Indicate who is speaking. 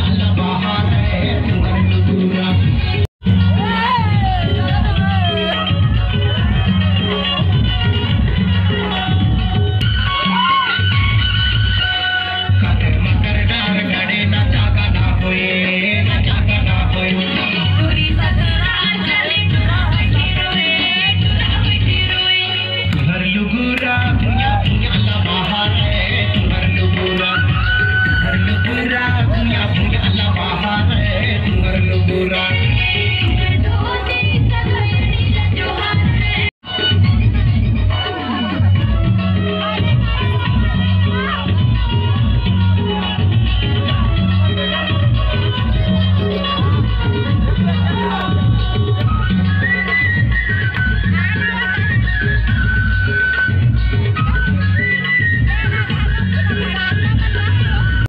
Speaker 1: Allah